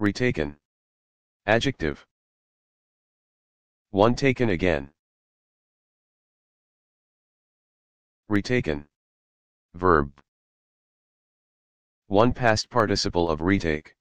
Retaken. Adjective. 1 taken again. Retaken. Verb. 1 past participle of retake.